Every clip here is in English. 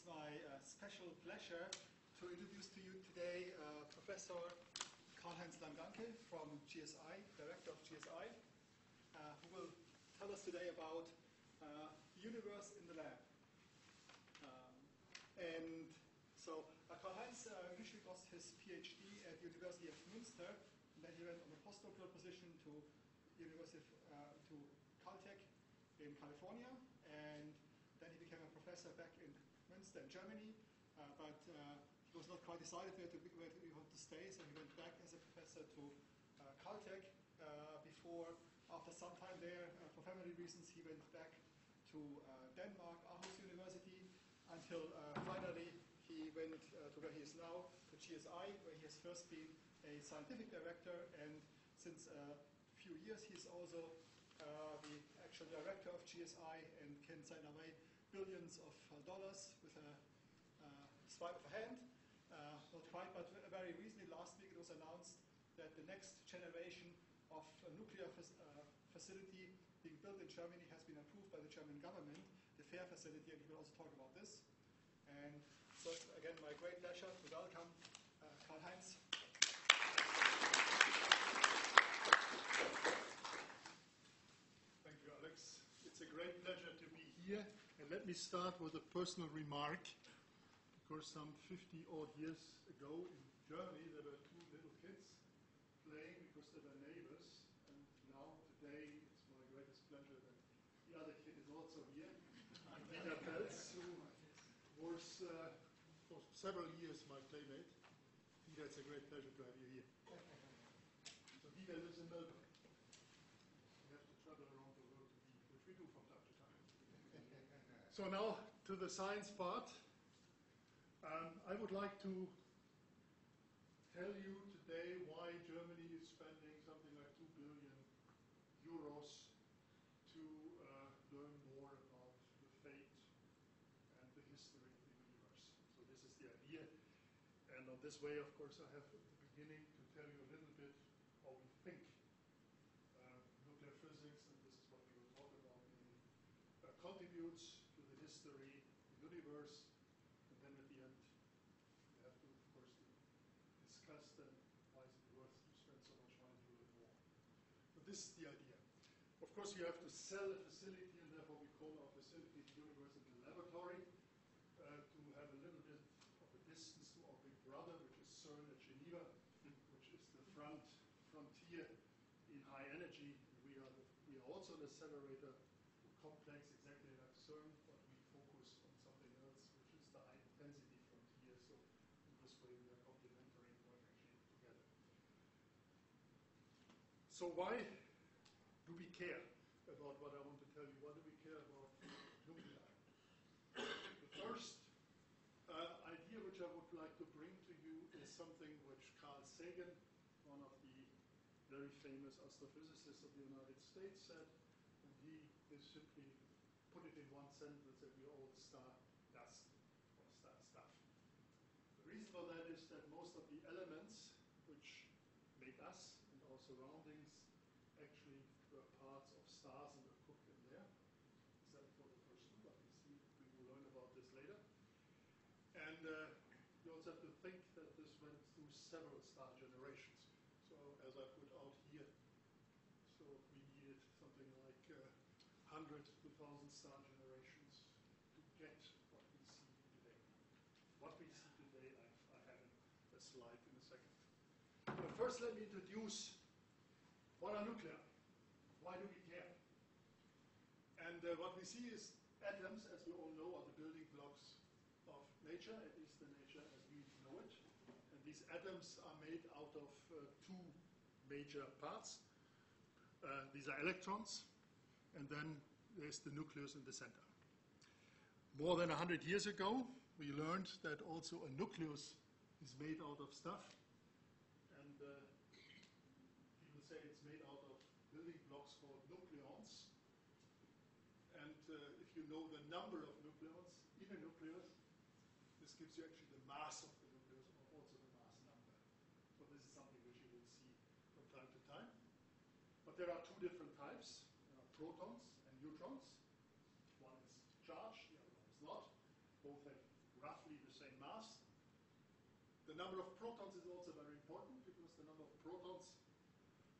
it's my uh, special pleasure to introduce to you today uh, Professor Karlheinz Langanke from GSI, Director of GSI, uh, who will tell us today about uh, universe in the lab. Um, and so uh, Karl-Heinz uh, initially got his PhD at the University of Münster, and then he went on a postdoctoral position to University of, to Caltech in California, and then he became a professor back in Münster Germany, uh, but uh, he was not quite decided where to, where to, he wanted to stay, so he went back as a professor to uh, Caltech before, after some time there, for family reasons, he went back to Denmark, Aarhus University, until finally he went to where he is now, to GSI, where he has first been a scientific director, and since a few years he's also uh, the actual director of GSI and can sign away billions of uh, dollars with a uh, swipe of a hand. not quite, but very recently, last week, it was announced that the next generation of nuclear facility being built in Germany has been approved by the German government, the FAIR facility, and he will also talk about this. And so it's again my great pleasure to welcome uh, Karlheinz. Thank you, Alex. It's a great pleasure to be here. Let me start with a personal remark. Because some 50 odd years ago in Germany, there were two little kids playing because they were neighbors. And now, today, it's my greatest pleasure that the other kid is also here. Dieter Pelz, who was uh, for several years my playmate. Dieter, it's a great pleasure to have you here. So Dieter lives in Melbourne. You have to travel around the world to be, which we do from time to time. So now to the science part. Um, I would like to tell you today why Germany is spending something like 2 billion euros to uh, learn more about the fate and the history of the universe. So this is the idea. And on this way, of course, I have at the beginning to tell you a little bit how we think uh, nuclear physics, and this is what we will talk about uh, contributes to the history, the universe, and then at the end, we have to, of course, discuss then why is it worth to spend so much money to learn more. But this is the idea. Of course, we have to sell a facility, and therefore we call our facility the University Laboratory uh, to have a little bit of a distance to our big brother, which is CERN at Geneva, which is the front frontier in high energy. We are, we are also an accelerator complex exactly like CERN, but we focus on something else, which is the high intensity frontier. So in this way, we are complementary and actually together. So why do we care about what I want to tell you? Why do we care about nuclei? The first uh, idea which I would like to bring to you is something which Carl Sagan, one of the very famous astrophysicists of the United States, said and he is simply put it in one sentence that we all star dust or star stuff. The reason for that is that most of the elements which make us and our surroundings actually were parts of stars and cooked in there, except for the first two, but we see we will learn about this later. And uh, you also have to think that this went through several star generations. So as I put out here, so we needed something like uh, 100 to 1,000 star generations to get what we see today. What we see today, I, I have a slide in a second. But first, let me introduce what are nuclei? Why do we? And uh, what we see is atoms, as we all know, are the building blocks of nature, at least the nature as we know it. And these atoms are made out of uh, two major parts. Uh, these are electrons, and then there's the nucleus in the center. More than 100 years ago, we learned that also a nucleus is made out of stuff. And uh, people say it's made out of building blocks called nucleons. And uh, if you know the number of nucleons in a nucleus, this gives you actually the mass of the nucleus, or also the mass number. So this is something which you will see from time to time. But there are two different types. Protons and neutrons. One is charged, the other one is not. Both have roughly the same mass. The number of protons is also very important because the number of protons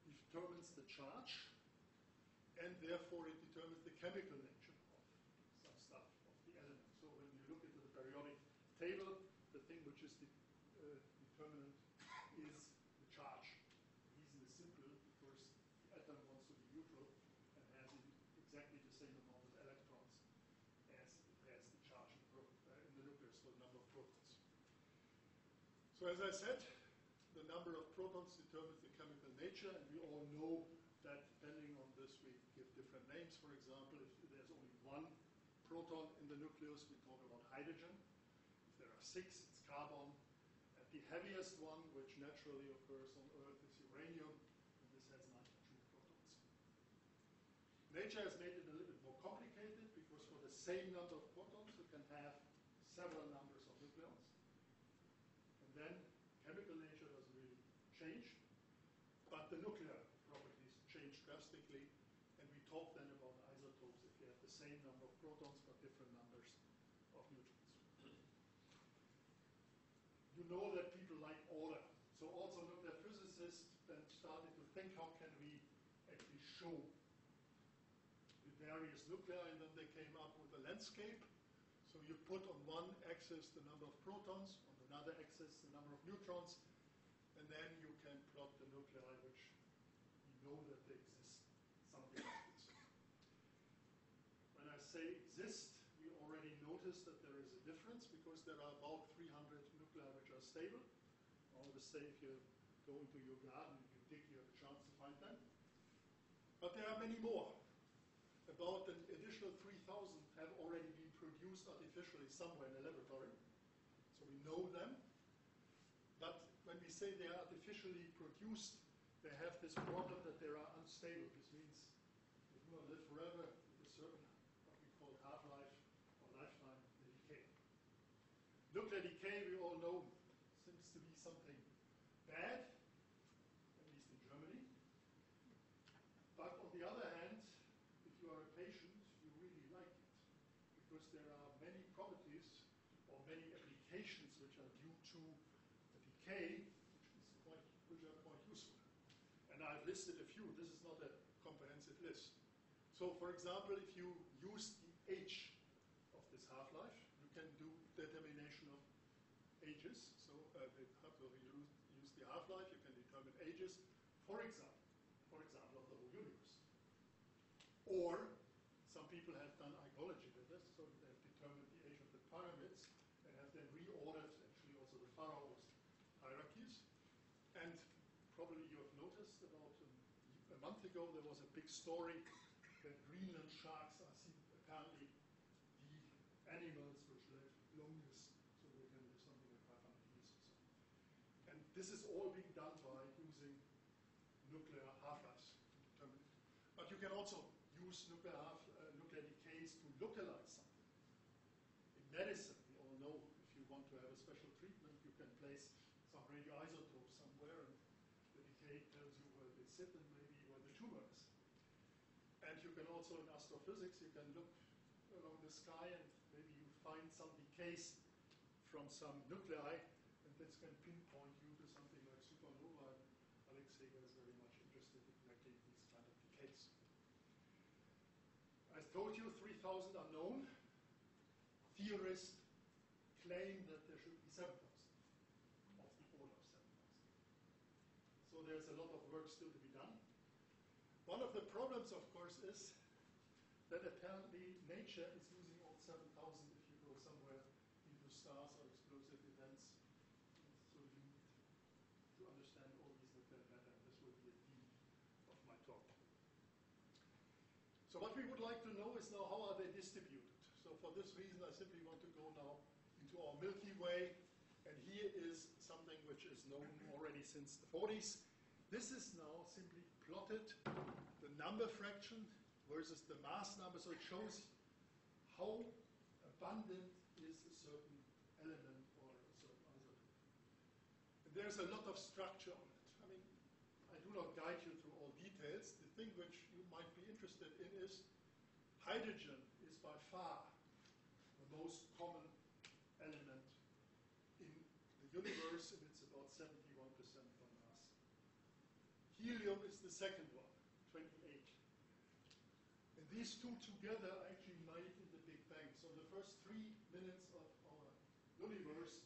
determines the charge and therefore it determines the chemical nature of some stuff, of the element. So when you look into the periodic table, the thing which is the uh, determinant is the charge. The reason is simple because the atom wants to be neutral and has exactly the same amount of electrons as it has the charge in, uh, in the nucleus, so the number of protons. So as I said, the number of protons determines the chemical nature, and we all know that depending on this, we give different names. For example, if there's only one proton in the nucleus, we talk about hydrogen. Six, it's carbon. And the heaviest one, which naturally occurs on Earth, is uranium, and this has 92 protons. Nature has made it a little bit more complicated because for the same number of protons, you can have several numbers of nucleons. And then chemical nature doesn't really change, but the nuclear properties change drastically. And we talk then about isotopes if you have the same number of protons but different numbers of neutrons. You know that people like order. So also nuclear physicists then started to think how can we actually show the various nuclei and then they came up with a landscape. So you put on one axis the number of protons, on another axis the number of neutrons, and then you can plot the nuclei which you know that they exist, something like this. When I say exist, we already noticed that there is a difference because there are about 300 nuclei which are stable. Always say if you go into your garden, and you dig, you have a chance to find them. But there are many more. About an additional 3,000 have already been produced artificially somewhere in a laboratory. So we know them. But when we say they are artificially produced, they have this problem that they are unstable. This means they do not live forever with a certain, what we call half-life or lifetime decay. Nuclear decay, we all know, seems to be something bad, at least in Germany. But on the other hand, if you are a patient, you really like it. Because there are many properties or many applications which are due to is quite, which are quite useful. And I've listed a few. This is not a comprehensive list. So, for example, if you use the age of this half-life, you can do determination of ages. So, uh, you use the half-life, you can determine ages. For example, for example, of the whole universe. Or some people have done ecology with this, so they have determined the age of the pyramids and have then reordered actually also the pharaohs' hierarchies. And probably you have noticed about a, a month ago there was a big story that Greenland sharks are seen, apparently the animals which live longest, so they can live something like 500 years or so. And this is all being done by using nuclear half-lives to determine it. But you can also use nuclear, half, uh, nuclear decays to localize something. In medicine, we all know if you want to have a special treatment, you can place some radioisotope somewhere and the decay tells you where they sit and maybe where the tumor is. And you can also, in astrophysics, you can look along the sky and maybe you find some decays from some nuclei, and this can pinpoint you to something like supernova. And Alex is very much interested in exactly these kind of decays. I told you 3,000 are known. Theorists claim that there should be 7,000 of the order of 7,000. So there's a lot of work still to be done. One of the problems, of nature is using all 7,000 if you go somewhere into stars or explosive events. So you to understand all these nuclear matter. This will be a theme of my talk. So what we would like to know is now how are they distributed. So for this reason, I simply want to go now into our Milky Way. And here is something which is known already since the 40s. This is now simply plotted the number fraction versus the mass number. So it shows how abundant is a certain element or a certain there's a lot of structure on it. I mean, I do not guide you through all details. The thing which you might be interested in is hydrogen is by far the most common element in the universe, and it's about 71% from mass. Helium is the second one, 28. And these two together actually made in the Big Bang. So the first three minutes of our universe,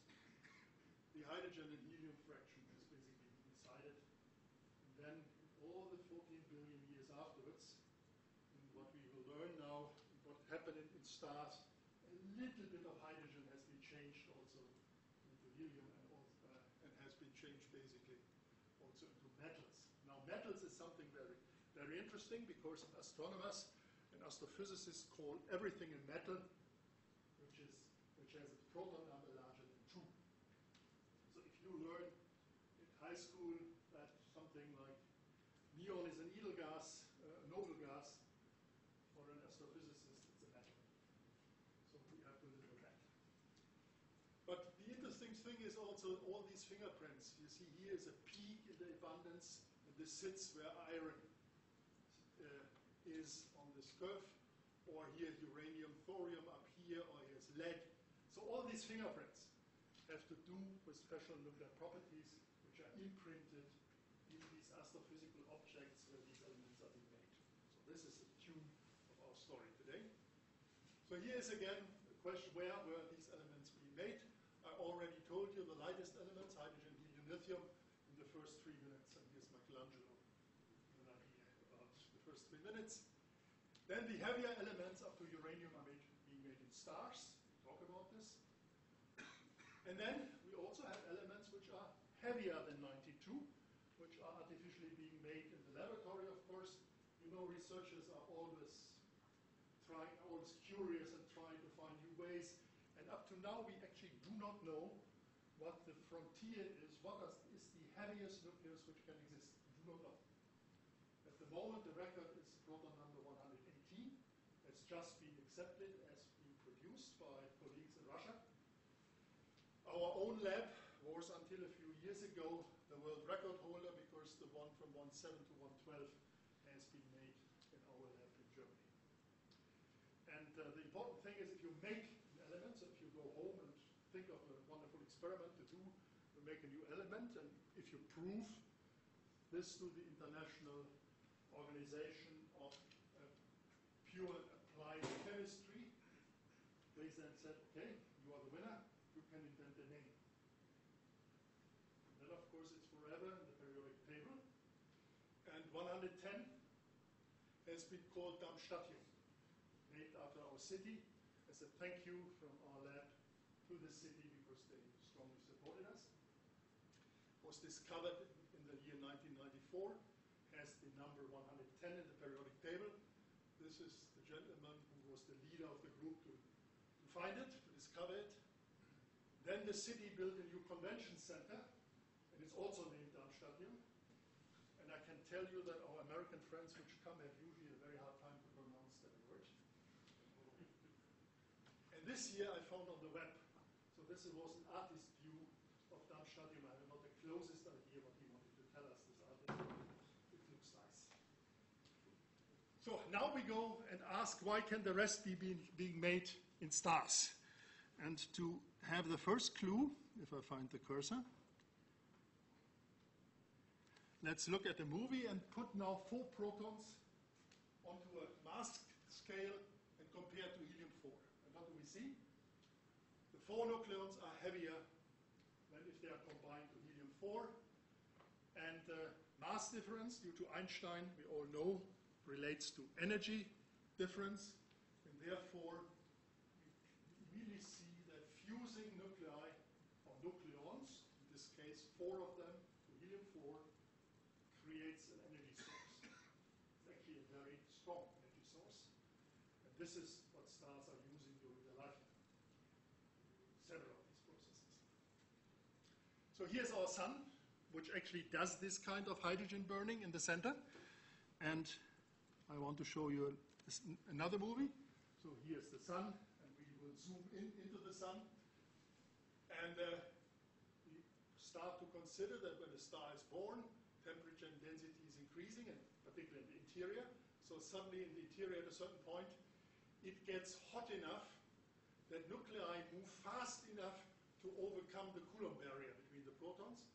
the hydrogen and helium fraction has basically decided. And then all the 14 billion years afterwards, what we will learn now, what happened in, in stars, a little bit of hydrogen has been changed also into helium and, also, uh, and has been changed basically also into metals. Now metals is something very, very interesting because astronomers and astrophysicists call everything a metal which is which has a proton number larger than two. So if you learn in high school that something like neon is an edelgas, uh, a noble gas, for an astrophysicist it's a metal. So we have to live with that. But the interesting thing is also all these fingerprints. You see here is a peak in the abundance, and this sits where iron uh, is on this curve, or here uranium, thorium up here, or here's lead. So all these fingerprints have to do with special nuclear properties which are imprinted in these astrophysical objects where these elements are being made. So this is the tune of our story today. So here is again the question, where were these elements being made? I already told you the lightest elements, hydrogen, helium, lithium, in the first three minutes, and here's Michelangelo an idea about the first three minutes. Then the heavier elements up to uranium are made, being made in stars. We'll talk about this. And then we also have elements which are heavier than 92, which are artificially being made in the laboratory, of course. You know, researchers are always trying, always curious and trying to find new ways. And up to now, we actually do not know what the frontier is, what is, the heaviest nucleus which can exist. We do not know. At the moment, the record is proton number 118. It's just been accepted as being produced by colleagues in Russia. Our own lab was until a few years ago the world record holder because the one from 17 to 112 has been made in our lab in Germany. Uh, the important thing is if you make an element, so if you go home and think of a wonderful experiment to do, you make a new element, and if you prove this to the International Organization of uh, Pure Applied Chemistry, they then said, okay, you are the winner, you can invent a name. And then, of course, it's forever in the periodic table. And 110 has been called Darmstadtium, city, as a thank you from our lab to the city because they strongly supported us. Was discovered in the year 1994, has the number 110 in the periodic table. This is the gentleman who was the leader of the group to, to find it, to discover it. Then the city built a new convention center, and it's also named Darmstadtium. And I can tell you that our American friends which come have usually a very hard time to pronounce that word. And this year I found on the web, so this was an artist view of Darmstadtium. I have not the closest idea what he wanted to tell us, this artist. It looks nice. So now we go and ask why can the rest be being, being made in stars? And to have the first clue, if I find the cursor, let's look at the movie and put now four protons onto a mass scale and compare to 4 nucleons are heavier than if they are combined to helium-4. And uh, mass difference, due to Einstein, we all know, relates to energy difference. And therefore, we really see that fusing nuclei or nucleons, in this case four of them, to helium-4, creates an energy source. It's actually a very strong energy source. And this is So here's our sun, which actually does this kind of hydrogen burning in the center. And I want to show you another movie. So here's the sun, and we will zoom in into the sun. And uh, we start to consider that when a star is born, temperature and density is increasing, and particularly in the interior. So suddenly in the interior at a certain point, it gets hot enough that nuclei move fast enough to overcome the Coulomb barrier protons,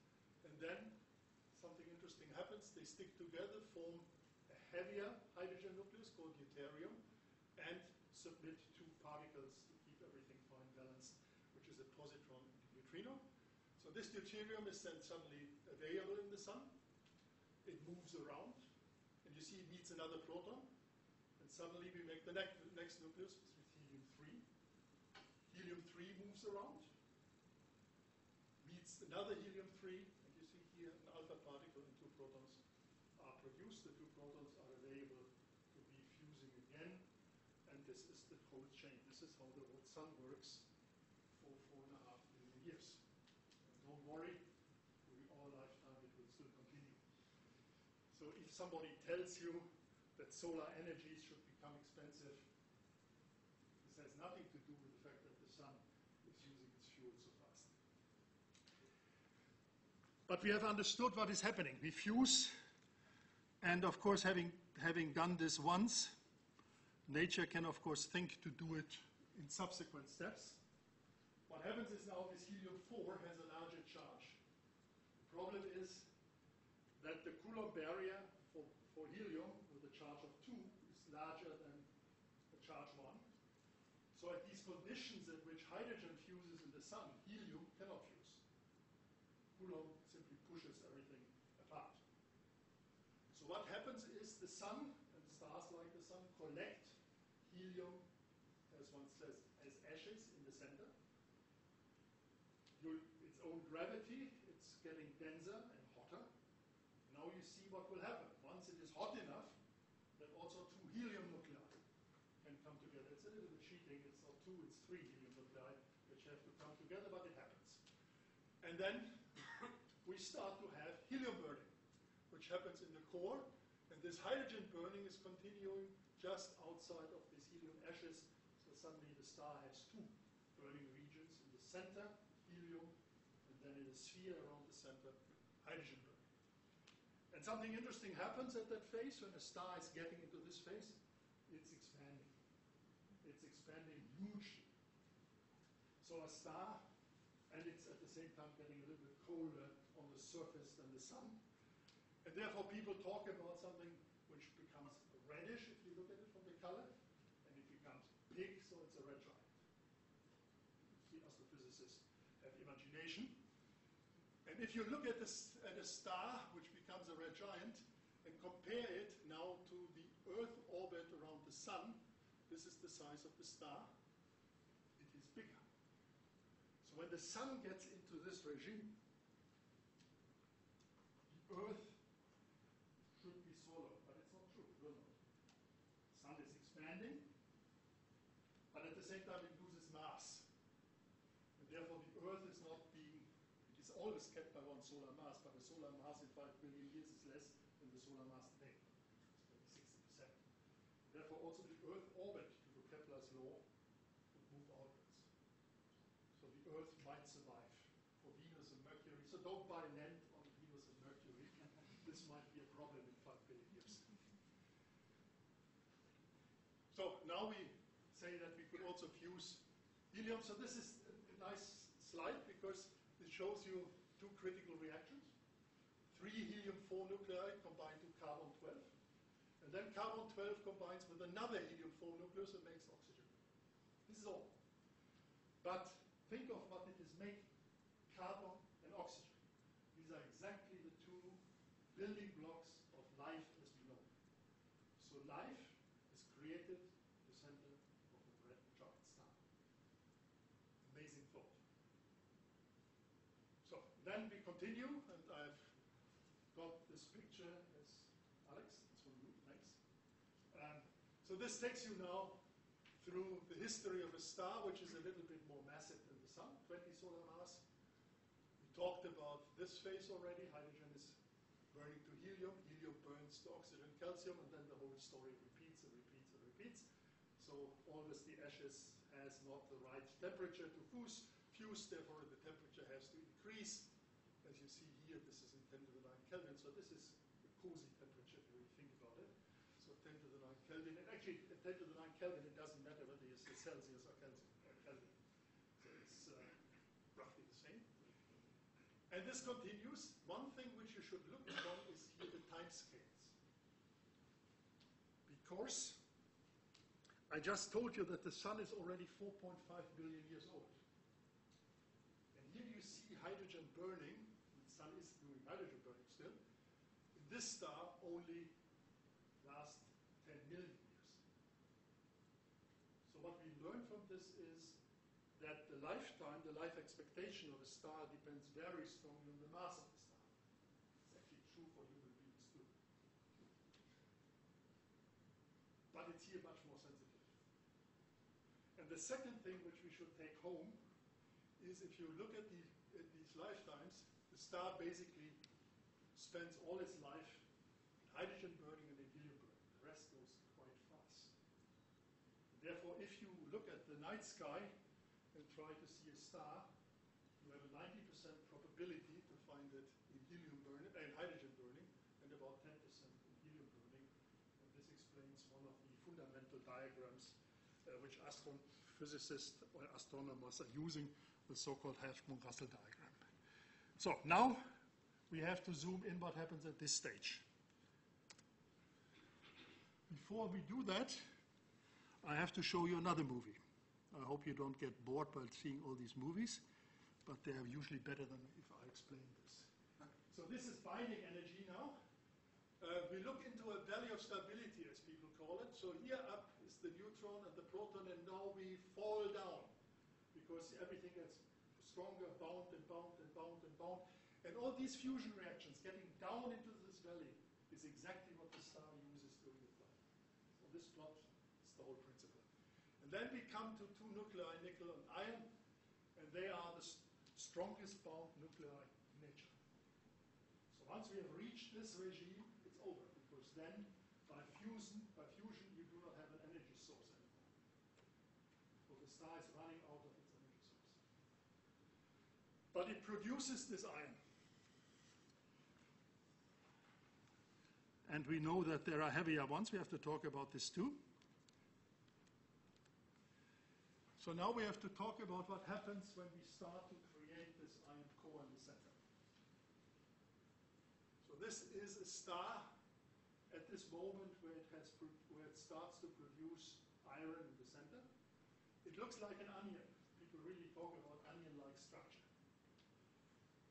and then something interesting happens. They stick together, form a heavier hydrogen nucleus called deuterium, and submit two particles to keep everything fine balanced, which is a positron and a neutrino. So this deuterium is then suddenly available in the sun. It moves around, and you see it meets another proton, and suddenly we make the next, next nucleus with helium-3. Helium-3 moves around, another helium-3, and you see here an alpha particle and two protons are produced. The two protons are available to be fusing again, and this is the whole chain. This is how the whole sun works for four and a half billion years. And don't worry, for our lifetime it will still continue. So if somebody tells you that solar energies should become expensive, this has nothing to do with the fact that the sun is using its fuel so fast. But we have understood what is happening. We fuse, and of course, having, having done this once, nature can, of course, think to do it in subsequent steps. What happens is now this helium-4 has a larger charge. The problem is that the Coulomb barrier for, for helium with a charge of 2 is larger than a charge 1. So at these conditions at which hydrogen fuses in the sun, helium cannot fuse. Coulomb simply pushes everything apart. So what happens is the sun and stars like the sun collect helium, as one says, as ashes in the center. You, its own gravity, it's getting denser and hotter. Now you see what will happen. Once it is hot enough, that also two helium nuclei can come together. It's a little bit cheating. It's not two, it's three helium nuclei which have to come together, but it happens. And then we start to have helium burning, which happens in the core. And this hydrogen burning is continuing just outside of these helium ashes. So suddenly the star has two burning regions in the center, helium, and then in a sphere around the center, hydrogen burning. And something interesting happens at that phase when a star is getting into this phase. It's expanding. It's expanding hugely. So a star, and it's at the same time getting a little bit colder on the surface than the sun. And therefore people talk about something which becomes reddish if you look at it from the color, and it becomes big, so it's a red giant. The astrophysicists have imagination. And if you look at, this, at a star which becomes a red giant and compare it now to the Earth orbit around the sun, this is the size of the star, it is bigger. So when the sun gets into this regime, the Earth should be swallowed, but it's not true, it will not. The sun is expanding, but at the same time it loses mass. And therefore the Earth is not being, it is always kept by one solar mass, but the solar mass in 5 billion years is less than the solar mass today. It's 60%. Therefore also the Earth orbit, due to Kepler's law, would move outwards. So the Earth might survive for Venus and Mercury. So don't buy land on Venus and Mercury. this might be a problem in 5 billion years. So now we say that we could also fuse helium. So this is a nice slide because it shows you two critical reactions. Three helium-4 nuclei combine to carbon-12. And then carbon-12 combines with another helium-4 nucleus and makes oxygen. This is all. But think of what it is making. Carbon and oxygen. These are exactly the two building blocks of life as we know it. So life is created in the center of a red giant star. Amazing thought. So then we continue, and I've got this picture as Alex, it's from you, thanks. Um, so this takes you now through the history of a star, which is a little bit more massive than the sun, 20 solar mass. We talked about this phase already. Hydrogen is burning to helium. Helium burns to oxygen, calcium, and then the whole story repeats and repeats and repeats. So always the ashes has not the right temperature to fuse, fuse therefore the temperature has to increase. See here, this is in 10 to the 9 Kelvin, so this is the cozy temperature if you really think about it. So 10 to the 9 Kelvin, and actually at 10 to the 9 Kelvin, it doesn't matter whether you say Celsius or Kelvin. Or Kelvin. So it's uh, roughly the same. And this continues. One thing which you should look upon is here the time scales. Because I just told you that the sun is already 4.5 billion years old. And here you see hydrogen burning. The sun is doing hydrogen burning still. This star only lasts 10 million years. So what we learn from this is that the lifetime, the life expectation of a star depends very strongly on the mass of the star. It's actually true for human beings too. But it's here much more sensitive. And the second thing which we should take home is if you look at, the, at these lifetimes, star basically spends all its life in hydrogen burning and helium burning. The rest goes quite fast. Therefore, if you look at the night sky and try to see a star, you have a 90% probability to find it in helium burning, uh, in hydrogen burning, and about 10% in helium burning. And this explains one of the fundamental diagrams uh, which astrophysicists or astronomers are using, the so-called Hertzsprung-Russell diagram. So now we have to zoom in what happens at this stage. Before we do that, I have to show you another movie. I hope you don't get bored by seeing all these movies, but they are usually better than if I explain this. So this is binding energy now. Uh, we look into a valley of stability, as people call it. So here up is the neutron and the proton, and now we fall down because everything gets stronger, bound and bound and bound and bound. And all these fusion reactions getting down into this valley is exactly what the star uses during its life. So this plot is the whole principle. And then we come to two nuclei, nickel and iron, and they are the st strongest bound nuclei in nature. So once we have reached this regime, it's over, because then by fusion, by fusion you do not have an energy source anymore. So the star is running out of its energy source. But it produces this iron. And we know that there are heavier ones. We have to talk about this too. So now we have to talk about what happens when we start to create this iron core in the center. So this is a star at this moment where it, has where it starts to produce iron in the center. It looks like an onion. People really talk about onion-like structure.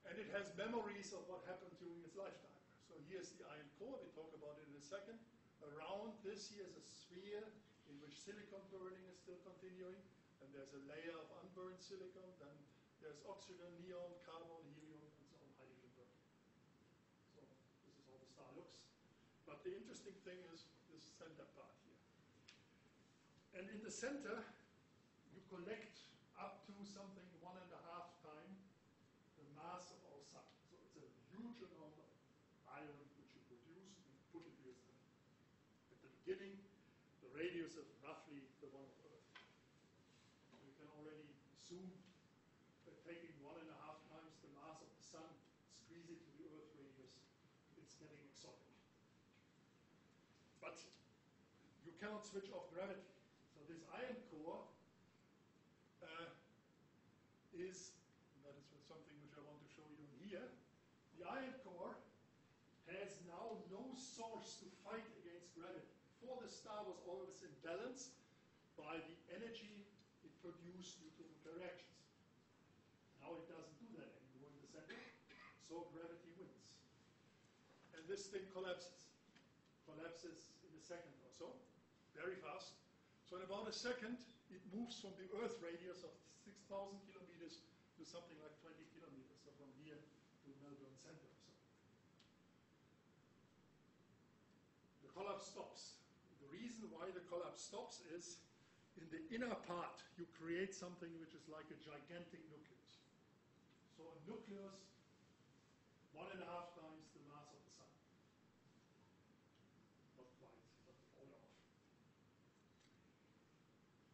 And it has memories of what happened during its lifetime. So here's the iron core, we talk about it in a second. Around this here is a sphere in which silicon burning is still continuing, and there's a layer of unburned silicon, then there's oxygen, neon, carbon, helium, and so on, hydrogen burning. So this is how the star looks. But the interesting thing is this center part here. And in the center, you collect up to something one and a half time the mass of our sun. So it's a huge amount of iron which you produce and put it here at the beginning. The radius is roughly the one of Earth. So you can that taking one and a half times the mass of the sun, squeeze it to the Earth radius, it's getting exotic. But you cannot switch off gravity. So this iron core uh, is, that is something which I want to show you here, the iron core has now no source to fight against gravity. Before the star was always in balance by the energy it produced due to nuclear reactions. Now it doesn't do that anymore in the center, so gravity wins. And this thing collapses. Collapses in a second or so, very fast. So in about a second, it moves from the Earth radius of 6,000 kilometers to something like 20 kilometers, so from here to Melbourne Center or so. The collapse stops. The reason why the collapse stops is in the inner part, you create something which is like a gigantic nucleus. Nucleus, one and a half times the mass of the sun. Not quite, but almost.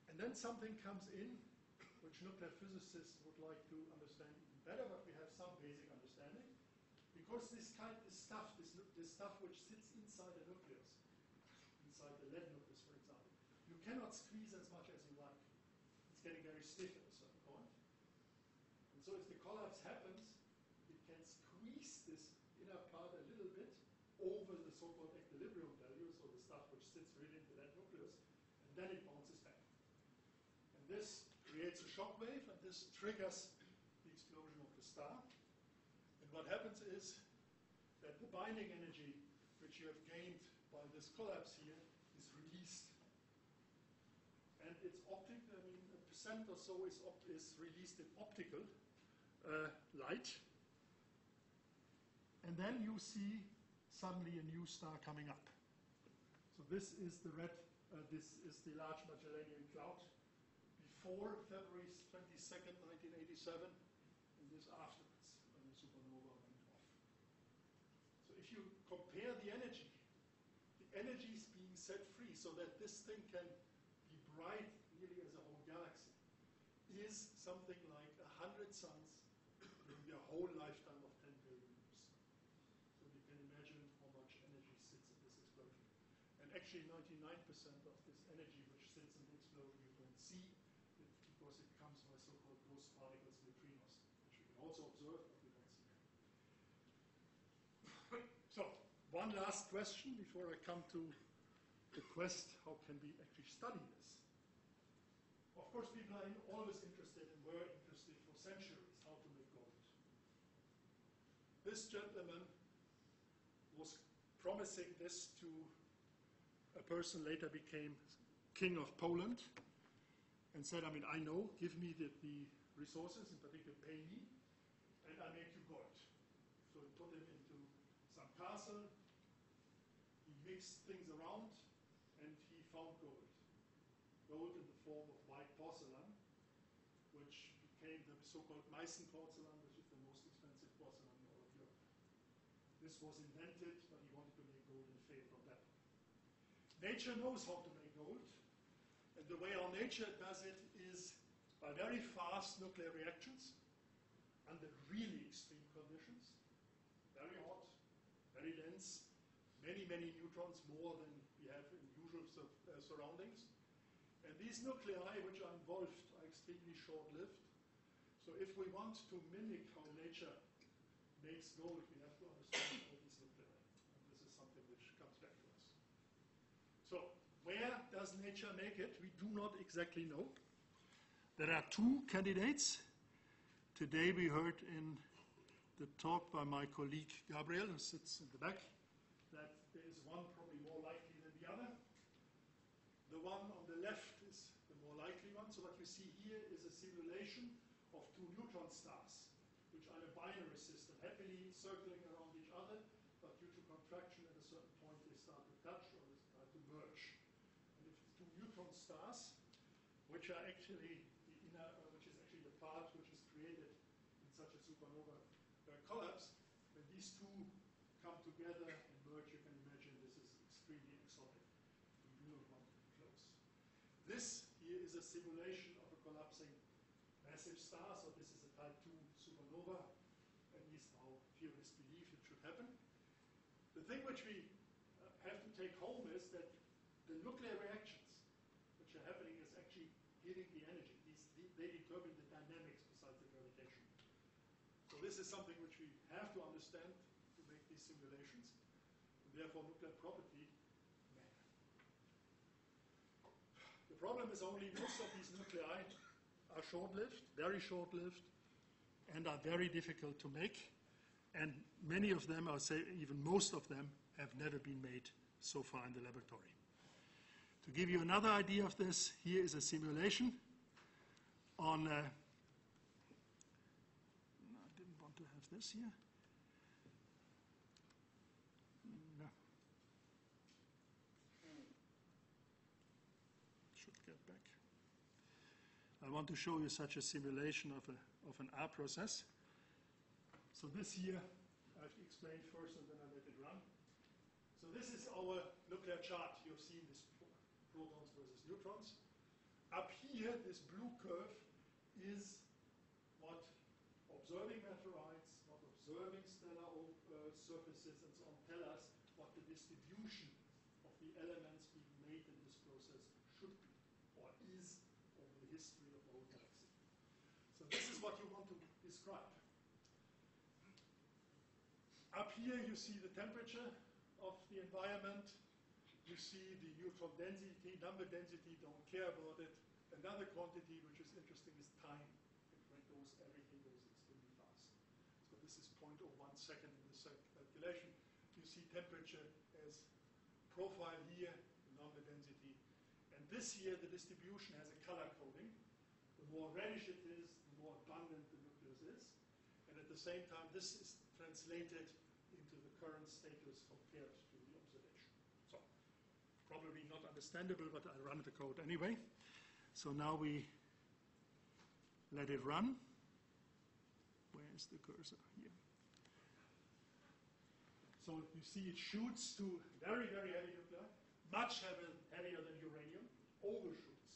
And then something comes in, which nuclear physicists would like to understand even better, but we have some basic understanding. Because this kind, of stuff, this, this stuff which sits inside the nucleus, inside the lead nucleus, for example, you cannot squeeze as much as you like. It's getting very stiff at a certain point. And so if the collapse happens, it can squeeze this inner part a little bit over the so-called equilibrium value, so the stuff which sits really into that nucleus, and then it bounces back. And this creates a shock wave, and this triggers the explosion of the star. And what happens is that the binding energy which you have gained by this collapse here is released. And it's optic, I mean, a percent or so is, is released in optical uh, light. And then you see suddenly a new star coming up. So this is the red, uh, this is the Large Magellanian Cloud before February 22nd, 1987, and this afterwards when the supernova went off. So if you compare the energy, the energy is being set free so that this thing can be bright nearly as a whole galaxy, is something like 100 suns whole lifetime of 10 billion years. So you can imagine how much energy sits in this explosion. And actually 99% of this energy which sits in the explosion you don't see it because it comes by so-called ghost particles, neutrinos, which we can also observe but we don't see. so, one last question before I come to the quest, how can we actually study this? Of course, people are always interested and were interested for centuries how to make gold. This gentleman was promising this to a person later became king of Poland and said, I mean, I know, give me the, the resources, in particular pay me, and I make you gold. So he put him into some castle, he mixed things around, and he found gold. Gold in the form of white porcelain, which became the so-called Meissen porcelain, which is the most expensive porcelain in all of Europe. This was invented, but he wanted to make gold and failed on that. Nature knows how to make gold, and the way our nature does it is by very fast nuclear reactions under really extreme conditions, very hot, very dense, many, many neutrons, more than we have in usual sur- uh, surroundings. And these nuclei which are involved are extremely short-lived. So if we want to mimic how nature makes gold, we have to understand all these nuclei. And this is something which comes back to us. So where does nature make it? We do not exactly know. There are two candidates. Today we heard in the talk by my colleague Gabriel, who sits in the back, that there is one probably more likely than the other. The one on the left is the more likely one. So what you see here is a simulation of two neutron stars, which are a binary system, happily circling around each other, but due to contraction at a certain point they start to touch or they start to merge. And if it's two neutron stars, which are actually the inner, uh, which is actually the part which is created in such a supernova uh, collapse, when these two come together and merge, you can imagine this is extremely exotic. We do not want to be close. This here is a simulation of a collapsing massive star, so this is a type 2 supernova, at least how theorists believe it should happen. The thing which we uh, have to take home is that the nuclear reactions which are happening is actually giving the energy. These, they determine the dynamics besides the gravitation. So this is something which we have to understand to make these simulations. And therefore, nuclear property matter. The problem is only most of these nuclei are short-lived, very short-lived, and are very difficult to make. And many of them, or say even most of them, have never been made so far in the laboratory. To give you another idea of this, here is a simulation on. Uh, no, I didn't want to have this here. No. Should get back. I want to show you such a simulation of, a, of an R process. So this here, I have explained first and then I let it run. So this is our nuclear chart. You've seen this protons versus neutrons. Up here, this blue curve is what observing meteorites, what observing stellar uh, surfaces and so on tell us what the distribution of the elements being made in this process should be or is over the history of the galaxy. So this is what you want to describe. Up here you see the temperature of the environment. You see the neutron density, number density, don't care about it. Another quantity which is interesting is time. It goes, everything goes extremely fast. So this is 0.01 second in the calculation. You see temperature as profile here, number density. And this here, the distribution has a color coding. The more reddish it is, the more abundant the nucleus is. And at the same time, this is translated current status compared to the observation. So, probably not understandable, but I run the code anyway. So now we let it run. Where is the cursor? Here. So you see it shoots to very, very heavy nuclei, much heavier, heavier than uranium, overshoots.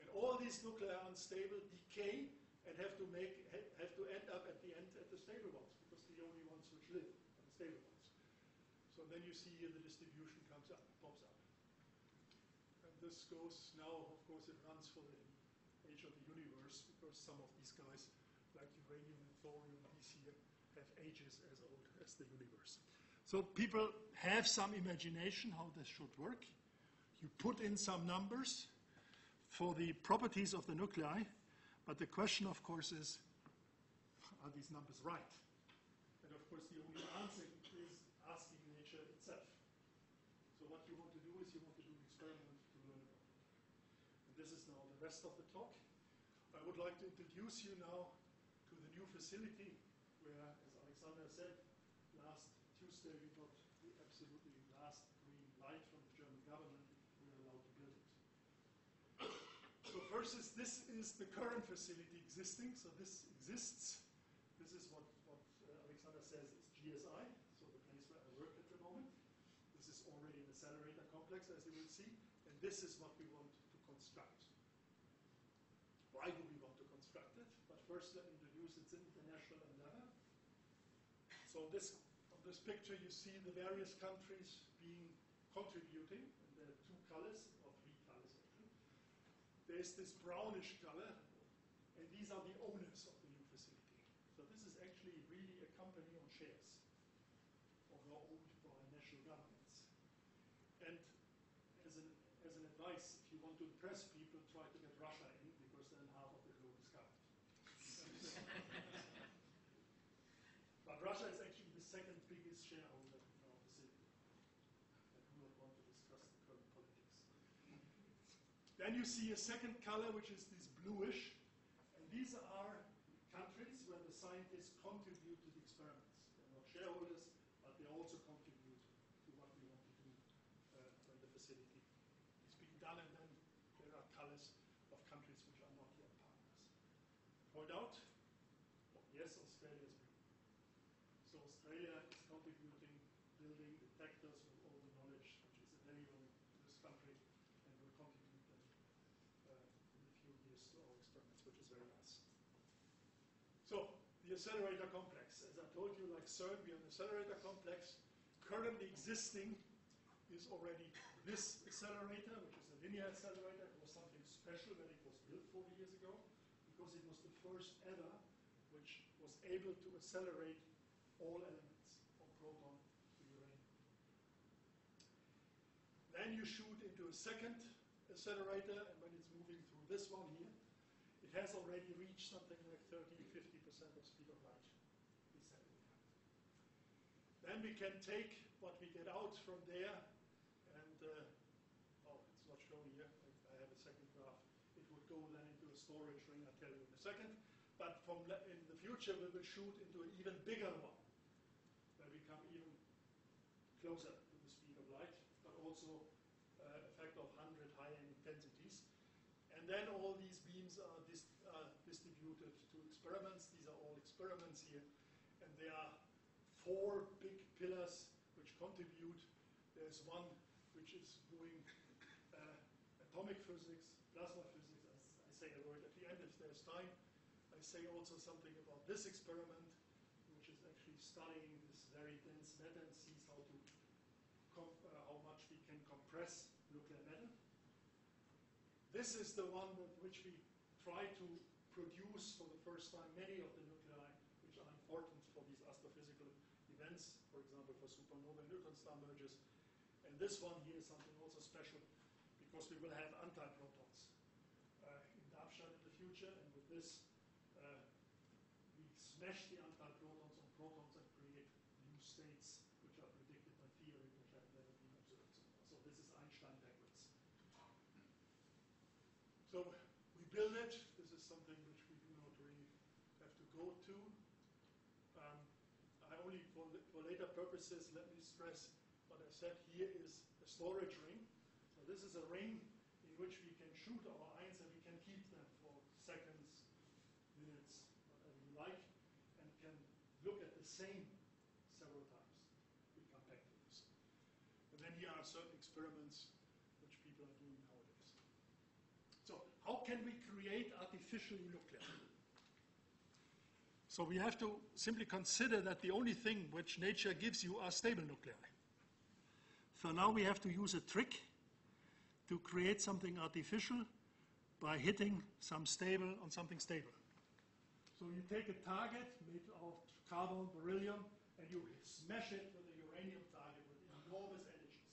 And all these nuclei are unstable, decay, and have to make have to end up at the end at the stable ones, because the only ones which live are the stable ones. So then you see the distribution comes up, pops up. And this goes now, of course, it runs for the age of the universe, because some of these guys, like uranium and thorium, these here, have ages as old as the universe. So people have some imagination how this should work. You put in some numbers for the properties of the nuclei, but the question, of course, is, are these numbers right? And of course, the only answer is asking nature itself. So what you want to do is you want to do an experiment to learn about it. And this is now the rest of the talk. I would like to introduce you now to the new facility where, as Alexander said, last Tuesday we got the absolutely last green light from the German government. We are allowed to build it. So first is this is the current facility existing. So this exists. This is what, what uh, Alexander says is GSI, so the place where I work at the moment. This is already an accelerator complex, as you will see. And this is what we want to construct. Why do we want to construct it? But first let me introduce its international endeavor. So this on this picture, you see the various countries being contributing, and there are two colors, or three colors actually. There's this brownish color, and these are the owners of the new facility. So this is actually really a company on shares, although owned by national governments. And as an, as an advice, if you want to impress people, try to get Russia in, because then half of the globe is covered. but Russia is actually the second biggest shareholder in our facility. I do not want to discuss the current politics. Then you see a second color, which is this bluish. And these are countries where the scientists contribute to the experiments. They're not shareholders, but they also contribute to what we want to do uh, when the facility is being done. And then there are colors of countries which are not yet partners. Point out, yes, Australia is blue. So Australia is contributing, building detectors with all the knowledge which is available to this country and will contribute them uh, in a few years to our experiments, which is very nice. So the accelerator complex, as I told you, like CERN, we accelerator complex. Currently existing is already this accelerator, which is a linear accelerator. It was something special when it was built 40 years ago, because it was the first ever which was able to accelerate all elements from proton to uranium. Then you shoot into a second accelerator, and when it's moving through this one here, it has already reached something like 30, 50% of speed of light. Then we can take what we get out from there, and uh, oh, it's not shown here. I have a second graph. It would go then into a storage ring. I'll tell you in a second. But from in the future, we will shoot into an even bigger one, where we come even closer to the speed of light, but also uh, a factor of 100 higher intensities. And then all these beams are, experiments. These are all experiments here. And there are four big pillars which contribute. There's one which is doing uh, atomic physics, plasma physics. I say a word at the end if there's time. I say also something about this experiment, which is actually studying this very dense matter and sees how to uh, how much we can compress nuclear matter. This is the one with which we try to produce for the first time many of the nuclei which are important for these astrophysical events, for example, for supernova neutron star mergers. And this one here is something also special because we will have antiprotons uh, in Darmstadt in the future, and with this, uh, we smash the antiprotons on protons and create new states which are predicted by theory, which have never been observed so far. So this is Einstein backwards. So we build it. This is something which we do not really have to go to. Um, I only, for, for purposes, let me stress what I said here is a storage ring. So this is a ring in which we can shoot our ions and we can keep them for seconds, minutes, whatever you like, and can look at the same several times. We come back to this. And then here are certain experiments which people are doing nowadays. So how can we create artificial nuclei? So we have to simply consider that the only thing which nature gives you are stable nuclei. So now we have to use a trick to create something artificial by hitting some stable on something stable. So you take a target made of carbon, beryllium, and you smash it with a uranium target with enormous energies.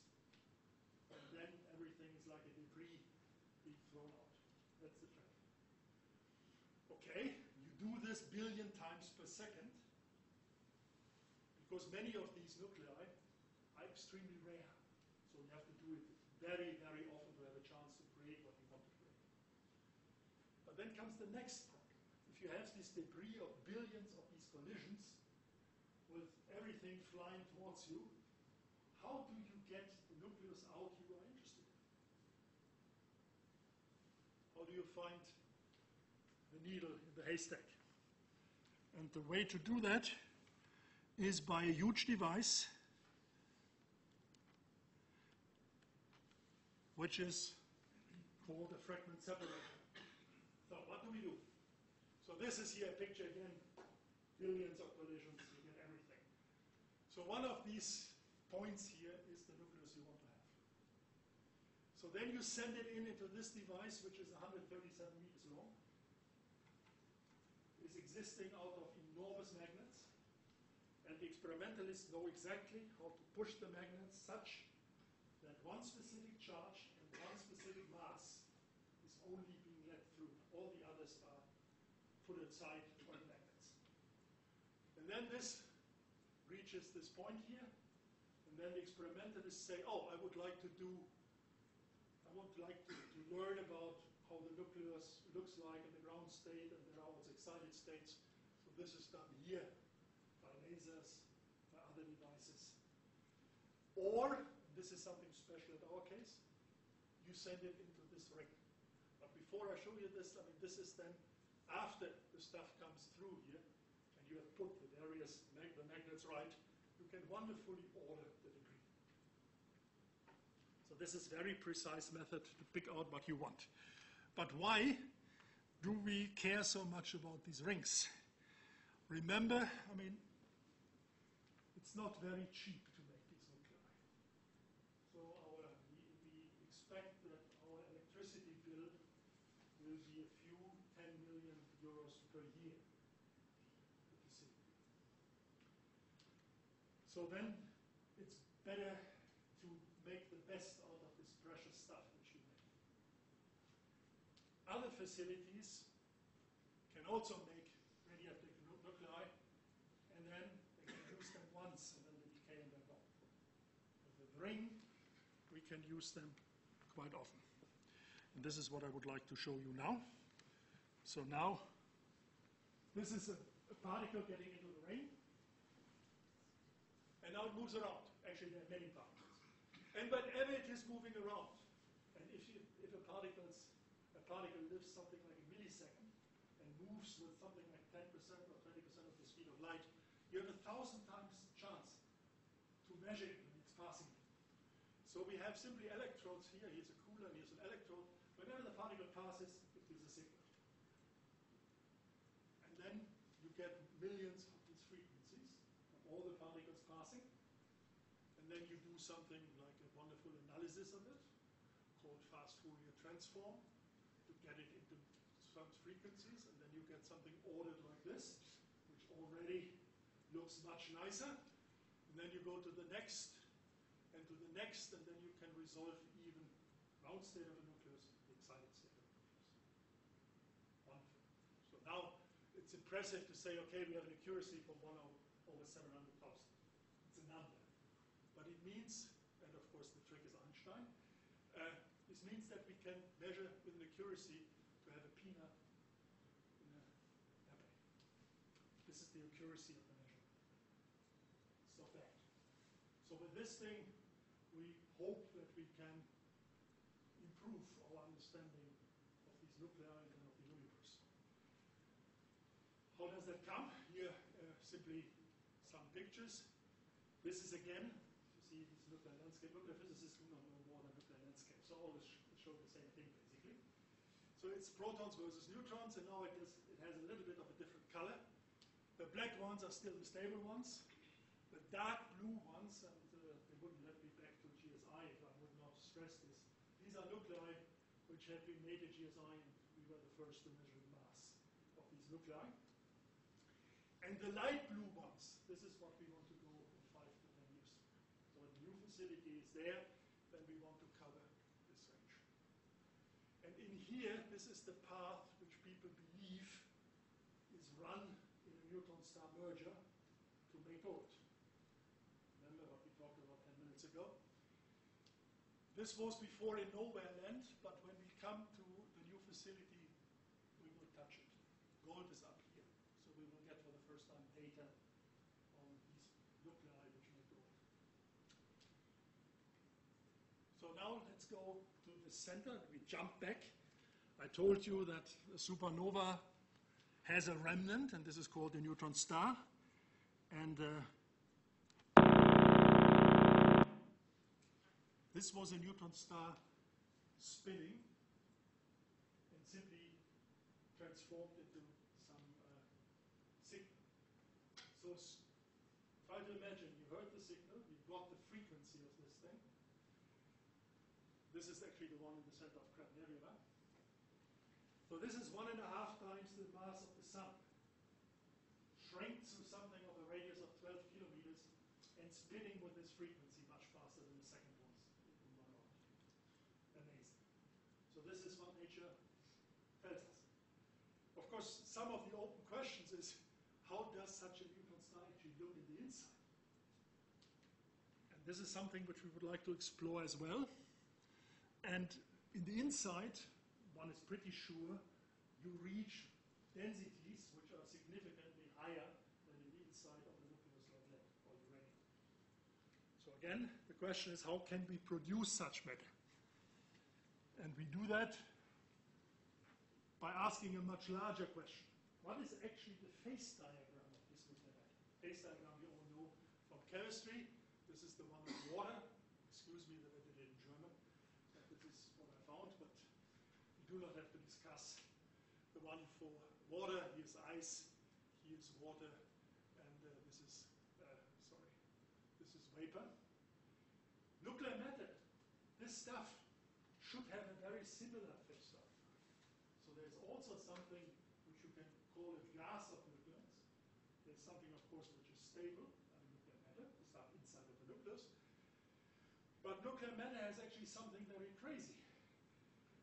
And then everything is like a debris being thrown out. That's the trick. Okay, do this billion times per second because many of these nuclei are extremely rare. So you have to do it very, very often to have a chance to create what you want to create. But then comes the next problem. If you have this debris of billions of these collisions with everything flying towards you, how do you get the nucleus out you are interested in? How do you find needle in the haystack? And the way to do that is by a huge device which is called a fragment separator. So what do we do? So this is here a picture again, billions of collisions, you get everything. So one of these points here is the nucleus you want to have. So then you send it in into this device, which is 137 meters. Is existing out of enormous magnets. And the experimentalists know exactly how to push the magnets such that one specific charge and one specific mass is only being let through. All the others are put aside by the magnets. And then this reaches this point here, and then the experimentalists say, oh, I would like to do, I would like to, to learn about how the nucleus looks like in the ground state, and there excited states. So this is done here by lasers, by other devices. Or this is something special in our case. You send it into this ring. But before I show you this, I mean, this is then after the stuff comes through here, and you have put the various mag the magnets right, you can wonderfully order the degree. So this is very precise method to pick out what you want. But why do we care so much about these rings? Remember, I mean, it's not very cheap to make these nuclei. So our, we, we expect that our electricity bill will be a few 10 million euros per year. So then it's better to make the best out of this precious stuff which you make. Other facilities can also make radioactive nuclei, and then they can use them once, and then they decay and they're gone. With ring, we can use them quite often. And this is what I would like to show you now. So now, this is a, a particle getting into the ring, and now it moves around. Actually, there are many particles. And whenever it is moving around, and if, you, if a, particle a particle lives something like a millisecond and moves with something like 10% or 20% of the speed of light, you have a thousand times chance to measure it when it's passing. So we have simply electrodes here. Here's a cooler, here's an electrode. Whenever the particle passes, it gives a signal. And then you get millions of these frequencies of all the particles passing. And then you do something like a wonderful analysis of it called fast Fourier transform to get it into frequencies. And then you get something ordered like this, which already looks much nicer. And then you go to the next, and to the next, and then you can resolve even ground state of a nucleus, the excited state of a nucleus. Wonderful. So now it's impressive to say, okay, we have an accuracy from 1 over 700,000. It's a number. But it means, and of course the trick is Einstein, uh, this means that we can measure with an accuracy to have a peanut in a apple. This is the accuracy of the measurement. It's bad. So with this thing, we hope that we can improve our understanding of these nuclei and of the universe. How does that come? Here, uh, simply some pictures. This is again, you see this nuclear landscape. Nuclear physicists do not know more than nuclear landscape, so all this sh show the same thing basically. So it's protons versus neutrons, and now it, is, it has a little bit of a different color. The black ones are still the stable ones. The dark blue ones, and uh, they wouldn't let me back to GSI if I would not stress this. These are nuclei which have been made at GSI, and we were the first to measure the mass of these nuclei. And the light blue ones, this is what we want to go in five to ten years. So the new facility is there, then we want to cover this range. And in here, this is the path which people believe is run in star merger to make gold. Remember what we talked about 10 minutes ago? This was before in nowhere land, but when we come to the new facility, we will touch it. Gold is up here. So we will get for the first time data on these nuclei which make gold. So now let's go to the center. We jump back. I told you that supernova has a remnant, and this is called a neutron star. And uh, this was a neutron star spinning and simply transformed into some uh, signal. So try to imagine you heard the signal, you got the frequency of this thing. This is actually the one in the center of Crab Nebula. So this is one and a half times the mass of the sun. Shrank to something of a radius of 12 kilometers and spinning with this frequency much faster than the second ones in one orbit. Amazing. So this is what nature tells us. Of course, some of the open questions is how does such a neutron star actually look in the inside? And this is something which we would like to explore as well. And in the inside, one is pretty sure you reach densities which are significantly higher than in the inside of the nucleus like lead or uranium. So again, the question is how can we produce such matter? And we do that by asking a much larger question. What is actually the phase diagram of this matter? Phase diagram you all know from chemistry. This is the one of water. Excuse me that I did it in German. But this is what I found, but we do not have to discuss the one for water. Here's ice, here's water, and uh, this is, uh, sorry, this is vapor. Nuclear matter, this stuff should have a very similar phase diagram. So there's also something which you can call a gas of nucleons. There's something, of course, which is stable, mean, nuclear matter, the stuff inside of the nucleus. But nuclear matter has actually something very crazy.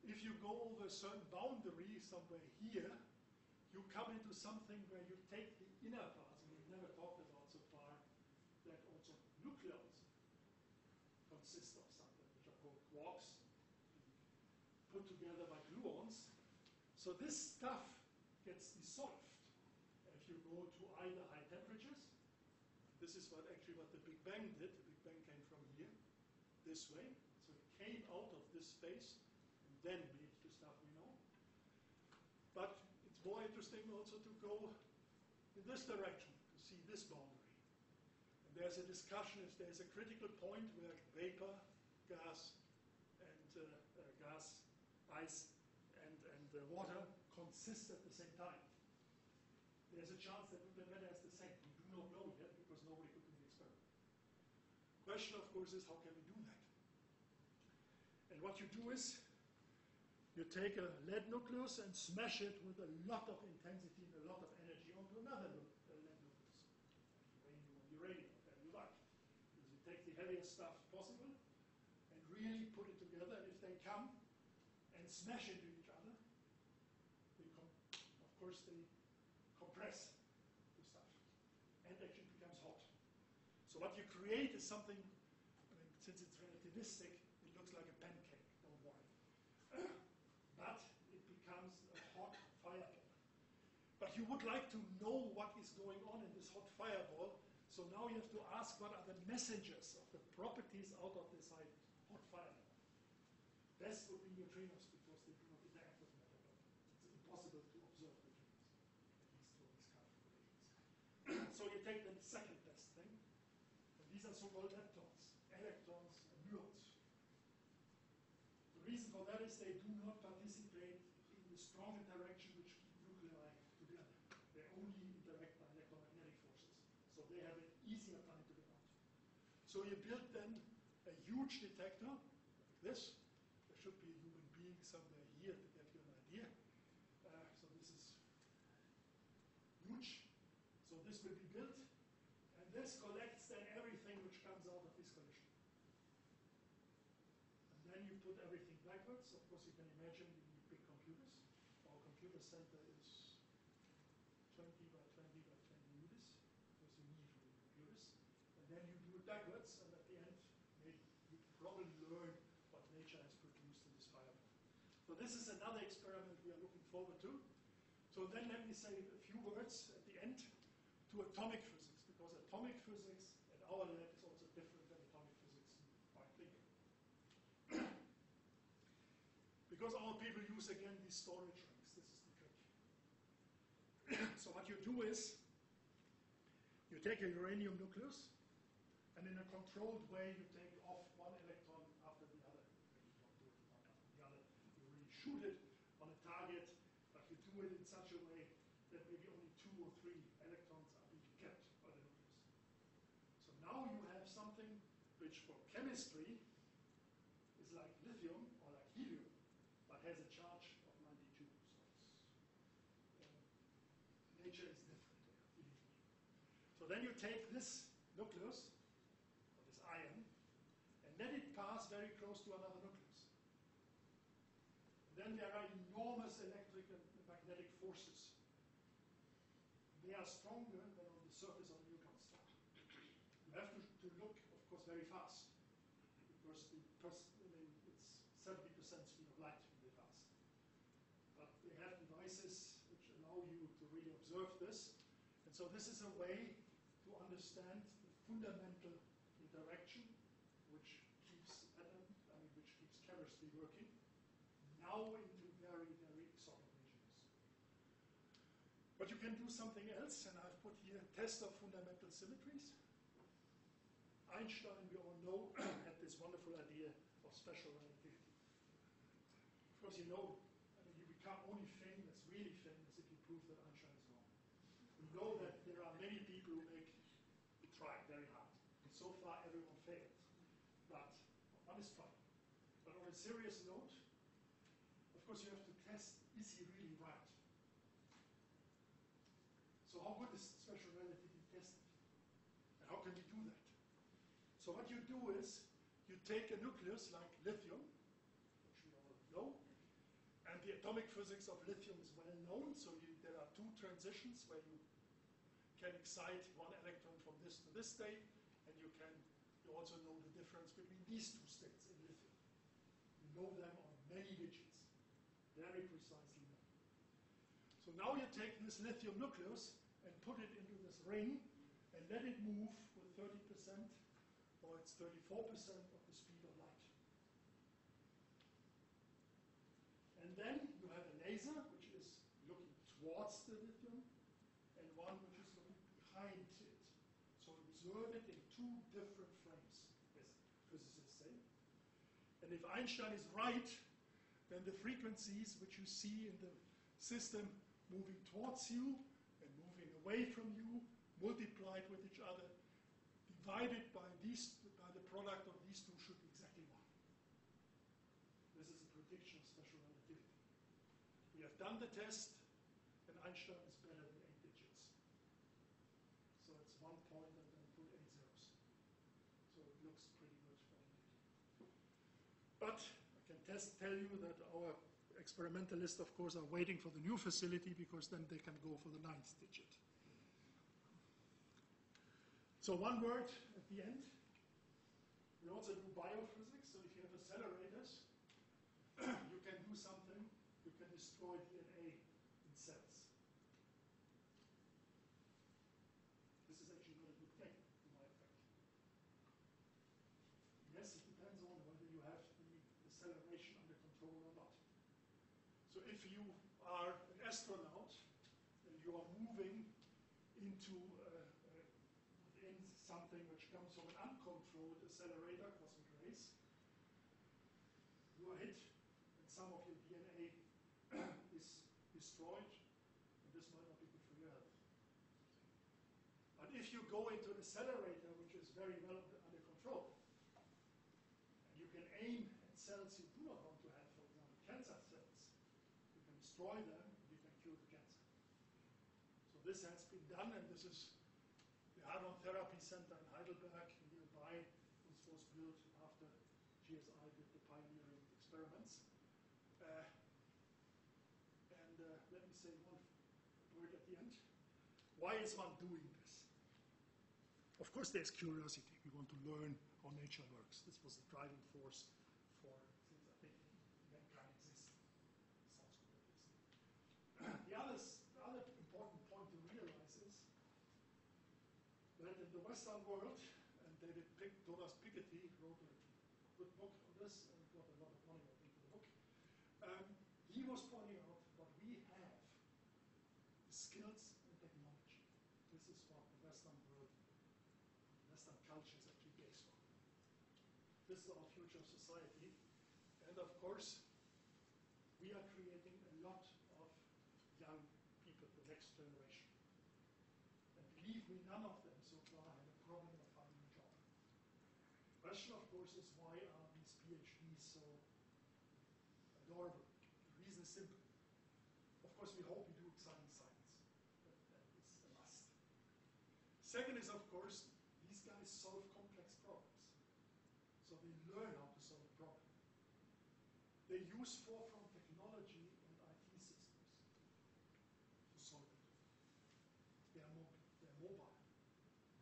If you go over a certain boundary somewhere here, you come into something where you take the inner parts, and we've never talked about so far, that also nucleons consist of something, which are called quarks, put together by gluons. So this stuff gets dissolved if you go to either high temperatures. This is what actually what the Big Bang did. The Big Bang came from here, this way. So it came out of this space and then made the stuff we know. But it's more interesting also to go in this direction, to see this boundary. And there's a discussion if there's a critical point where vapor, gas, and uh, uh, gas, ice, and, and uh, water consists at the same time. There's a chance that nuclear matter is the same. We do not know yet because nobody could do the experiment. Question, of course, is how can we do that? And what you do is you take a lead nucleus and smash it with a lot of intensity and a lot of energy onto another uh, lead nucleus. Uranium or uranium, whatever you like. heaviest stuff possible and really put it together. And if they come and smash into each other, they com- course they compress the stuff and actually becomes hot. So what you create is something, I mean, since it's relativistic, it looks like a pancake, don't worry. but it becomes a hot fireball. But you would like to know what is going on in this hot fireball, so now you have to ask what are the messengers of the properties out of this hot fireball. Best would be neutrinos because they do not interact with matter, but it's impossible to observe neutrinos, at least for these kind of relations. so you take the second best thing, and these are so-called leptons, electrons and muons. The reason for that is they do not participate in the strong interaction which keep nuclei together. They only interact by electromagnetic forces. So they have an easier time to get out. So you build then a huge detector, like this. There should be a human being somewhere here to get you an idea. Uh, so this is huge. So this will be built. And this collects then everything which comes out of this collision. And then you put everything backwards. Of course, you can imagine you need big computers. Our computer center is 20 by 20 by 20 meters, because you need computers. And then you do it backwards, and at the end, you probably learn what nature has produced in this fireball. So this is another experiment we are looking forward to. So then let me say a few words at the end to atomic physics, because atomic physics at our lab is also different than atomic physics by thinking. because our people use again these storage rings. This is the trick. so what you do is you take a uranium nucleus, and in a controlled way you take off one electron after the other. You really shoot it on a target, but you do it in such a way that maybe only two or three electrons are being kept by the nucleus. So now you have something which for chemistry is like lithium or like helium, but has a charge of 92. So it's, um, nature is different there, believe me. So then you take this nucleus, or this ion, and let it pass very close to another nucleus. Then there are enormous electric and magnetic forces. They are stronger than on the surface of a neutron star. You have to, to look, of course, very fast, because I mean, it's 70% speed of light when they pass. But they have devices which allow you to really observe this. And so this is a way understand the fundamental interaction which keeps atom, I mean, which keeps chemistry working, now into very, very exotic regimes. But you can do something else, and I've put here a test of fundamental symmetries. Einstein, we all know, had this wonderful idea of special relativity. Of course, you know, I mean, you become only famous, really famous, if you prove that Einstein is wrong. We know that there are many people who make, who try very hard. And so far, everyone failed. But one is trying. But on a serious note, of course, you have to test, is he really right? So how good is special relativity tested? And how can we do that? So what you do is, you take a nucleus like lithium, which we all know, and the atomic physics of lithium is well known, so you, there are two transitions where you can excite one electron from this to this state, and you can you also know the difference between these two states in lithium. Know them on many digits, very precisely known. So now you take this lithium nucleus and put it into this ring and let it move with 30% or it's 34% of the speed of light. And then you have a laser which is looking towards the lithium and one which is looking behind it. So observe it in two different frames, as physicists say. And if Einstein is right, then the frequencies which you see in the system moving towards you and moving away from you, multiplied with each other, divided by these by the product of these two should be exactly one. This is a prediction of special relativity. We have done the test, and Einstein is better than eight digits. So it's one point and then put eight zeros. So looks pretty good from it. But I can test, tell you that our experimentalists, of course, are waiting for the new facility because then they can go for the ninth digit. So one word at the end. We also do biophysics, so if you have accelerators, you can do something, you can destroy DNA in cells. This is actually not a good thing, in my effect. Yes, it depends on whether you have the acceleration under control or not. So if you are an astronaut and you are moving into uh, uh, something which comes from an uncontrolled accelerator, cosmic rays, you are hit and some of your DNA is destroyed, and this might not be good for your health. But if you go into an accelerator which is very well under control, and you can aim at cells you do not want to have, for example, cancer cells, you can destroy them, and you can cure the cancer. So this has been done, and this is the Hadron Therapy Center in Heidelberg nearby. This was built after GSI did the pioneering experiments. Uh, and uh, let me say one word at the end. Why is one doing this? Of course, there's curiosity. We want to learn how nature works. This was the driving force for since I think mankind exists. Sounds good. the, others, the other important point to realize is Western world, and David Pick, Thomas Piketty wrote a good book on this and got a lot of money I think, for the book. Um, he was pointing out what we have skills and technology. This is what the Western world, Western culture is actually based on. This is our future society. And of course, we are creating a lot of young people, the next generation. And believe me, none of them so far had a problem of finding a job. Question, of is why are these PhDs so adorable? The reason is simple. Of course, we hope we do exciting science. That, is a must. Second is, of course, these guys solve complex problems. So they learn how to solve a problem. They use forefront technology and IT systems to solve it. They are, mo- they are mobile.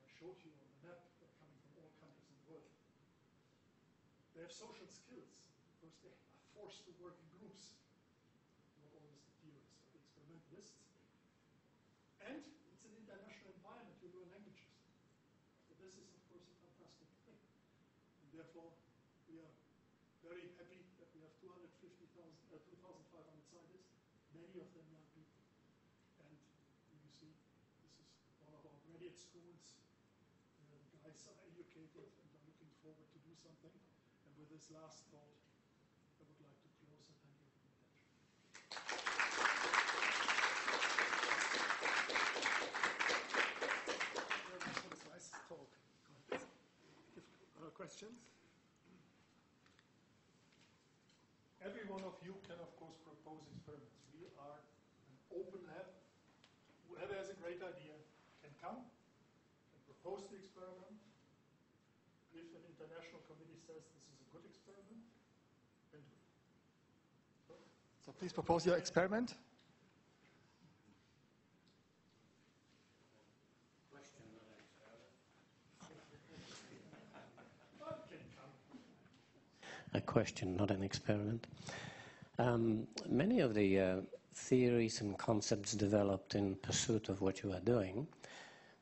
I showed you on the map, they're coming from all countries in the world. They have social skills because they are forced to work in groups, not always the theorists or the experimentalists. And it's an international environment, you learn languages. So this is, of course, a fantastic thing. And therefore, we are very happy that we have 250,000, uh, 2,500 scientists, many of them young people. And you see, this is one of our graduate schools. Uh, the guys are educated and are looking forward to do something. With this last thought, I would like to close and thank you for your. Uh, questions? Every one of you can, of course, propose experiments. We are an open lab. Whoever has a great idea can come and propose the experiment. If an international committee says this is a good experiment, then do it. So please propose your experiment. A question, not an experiment. Um, many of the uh, theories and concepts developed in pursuit of what you are doing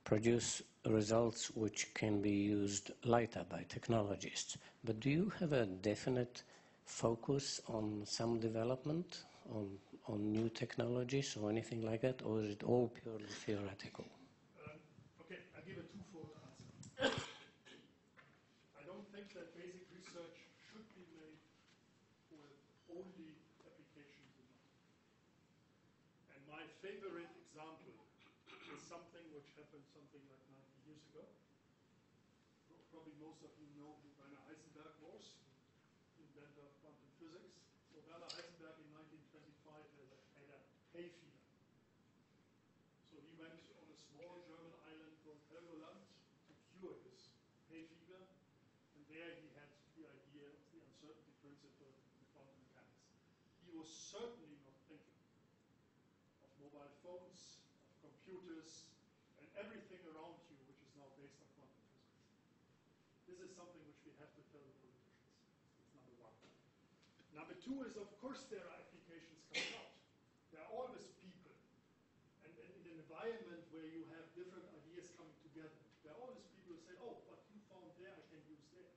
produce results which can be used later by technologists. But do you have a definite focus on some development, on, on new technologies or anything like that, or is it all purely theoretical? Um, okay, I'll give a twofold answer. I don't think that basic research should be made with only applications in mind. And my favorite example is something which happened something like 90 years ago. Probably most of you know who Werner Heisenberg was, inventor of quantum physics. So Werner Heisenberg in 1925 had a, had a hay fever. So he went on a small German island called Helgoland to cure his hay fever. And there he had the idea of the uncertainty principle in quantum mechanics. He was certainly not thinking of mobile phones, of computers, and everything around you which is now based on quantum physics. This is something which we have to tell the politicians. That's number one. Number two is, of course, there are applications coming out. There are always people. And, and in an environment where you have different ideas coming together, there are always people who say, oh, what you found there, I can use there.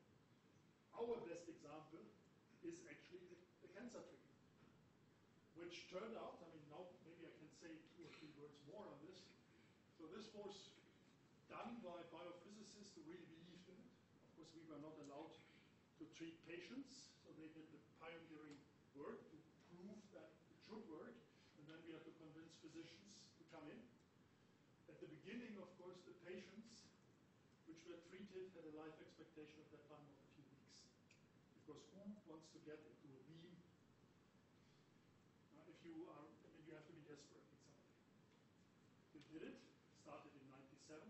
Our best example is actually the, the cancer treatment, which turned out, I mean, now maybe I can say two or three words more on this. So this was done by biophysicists who really believed in it. Of course, we were not allowed to treat patients, so they did the pioneering work to prove that it should work, and then we had to convince physicians to come in. At the beginning, of course, the patients which were treated had a life expectation at that time of a few weeks. Because who wants to get into a beam? Uh, if you are, I mean, you have to be desperate. We did it, started in 97.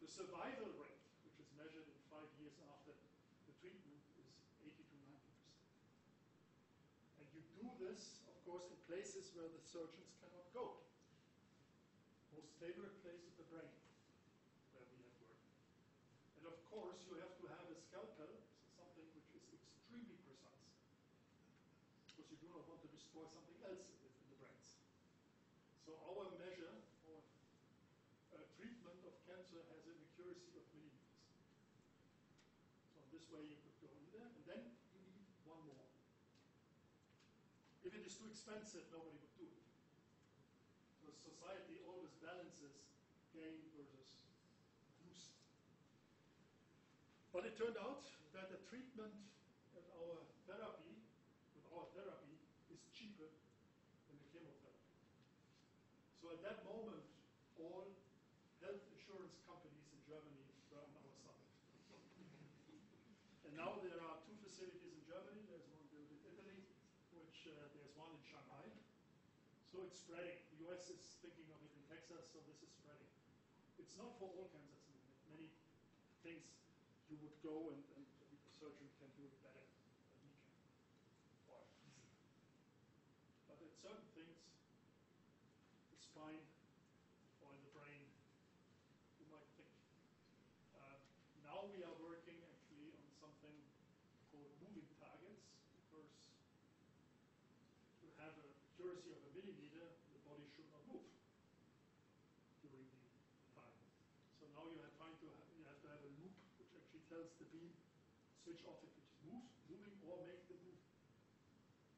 The survival rate, which is measured in five years after the treatment, is 80 to 90 percent. And you do this, of course, in places where the surgeons cannot go. Most favorite place is the brain, where we have worked. And of course, you have to have a scalpel, so something which is extremely precise. Because you do not want to destroy something else in the, brains. So our measure, our uh, treatment of cancer has an accuracy of millimeters. So this way you could go in there, and then you need one more. If it is too expensive, nobody would do it. Because society always balances gain versus use. But it turned out that the treatment that our therapy, with our therapy, is cheaper than the chemotherapy. So at that moment, all health insurance companies in Germany were on our side. and now there are two facilities in Germany. There's one built in Italy, which uh, there's one in Shanghai. So it's spreading. The US is thinking of it in Texas, so this is spreading. It's not for all cancers. Many things you would go and, and surgeon can do it better than we can, or easier. But at certain things, the spine or in the brain, you might think. Uh, now we are working actually on something called moving targets, because to have a accuracy of a millimeter, the body should not move during the time. So now you have trying to have, you have to have a loop which actually tells the beam switch off if it moves, moving, or make the move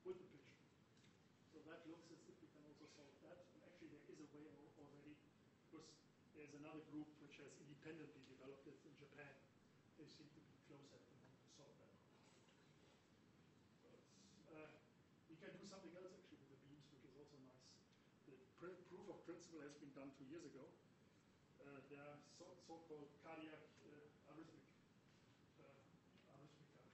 with the picture. So that looks as if we can also solve that. And actually, there is a way already, because there's another group which has independently developed it in Japan. They seem to be closer to solve that. So it's, uh, we can do something else actually with the beams, which is also nice. The pr- proof of principle has been done two years ago. Uh, there are so- so-called cardiac uh, arrhythmic uh, arrhythmica.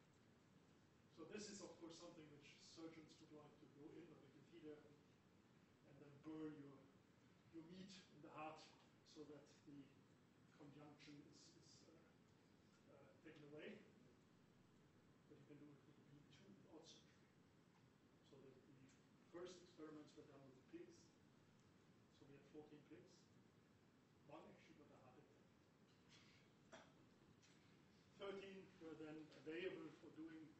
So this is, of course, something which surgeons would like to go in with a catheter and, and then burn your, your meat in the heart so that the conjunction is, is uh, uh, taken away. But you can do it with beam too without surgery. So the, the first experiments were done with pigs. So we had 14 pigs. One actually got a heart attack. 13 were then available for doing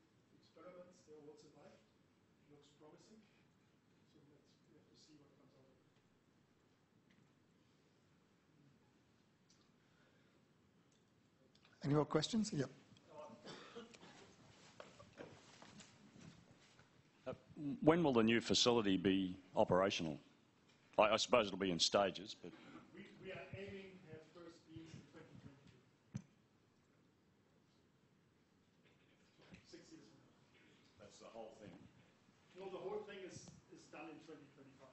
experiments. They all survived. Looks promising. So let's, we have to see what comes out of it. Any more questions? Yeah. Uh, When will the new facility be operational? I I suppose it'll be in stages, but We, we are aiming to have first beams in 2022. Six years from now. that's the whole thing. No, the whole thing is, is done in 2025.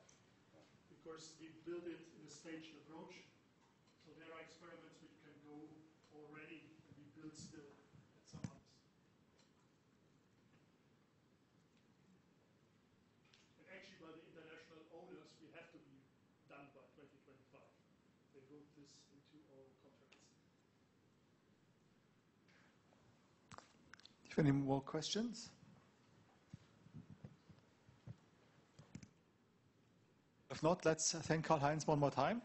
Because we built it in a staged approach. So there are experiments which can go already and we build still at some others. And actually by the international owners, we have to be done by 2025. They wrote this into our contracts. If any more questions? If not, let's thank Karlheinz one more time.